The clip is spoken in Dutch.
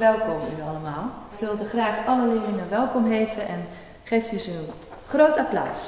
Welkom u allemaal. Ik wilde graag alle leerlingen welkom heten en geeft u ze een groot applaus.